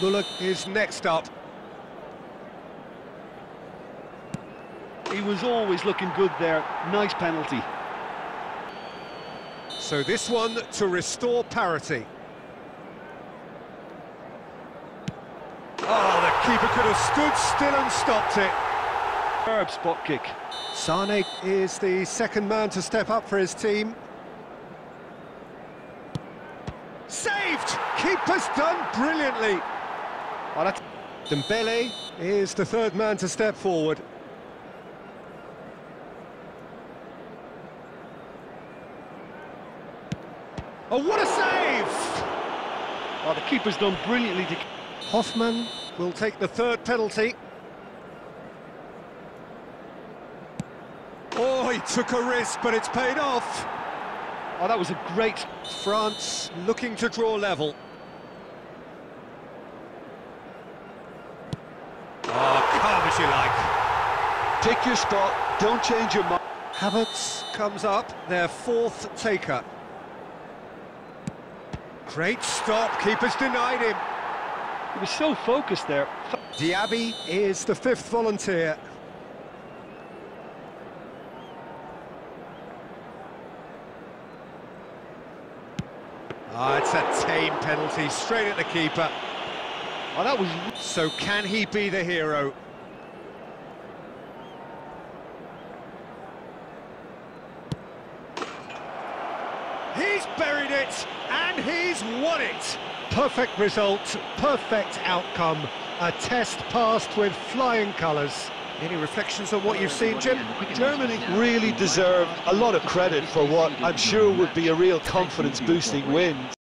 Muller is next up. He was always looking good there. Nice penalty. So this one to restore parity. Oh, the keeper could have stood still and stopped it. Superb spot kick. Sane is the second man to step up for his team. Saved! Keeper's done brilliantly. Dembele is the third man to step forward. Oh, what a save! Oh, the keeper's done brilliantly. Hofmann will take the third penalty. Oh, he took a risk, but it's paid off. Oh, that was a great... France looking to draw level. Oh, calm as you like. Pick your spot, don't change your mind. Havertz comes up, their fourth taker. Great stop, keeper's denied him. He was so focused there. Diaby is the fifth volunteer. Ah, it's a tame penalty, straight at the keeper. Oh, that was... So can he be the hero? He's buried it, and he's won it! Perfect result, perfect outcome. A test passed with flying colours. Any reflections on what you've seen, Jim? Germany really deserve a lot of credit for what I'm sure would be a real confidence-boosting win.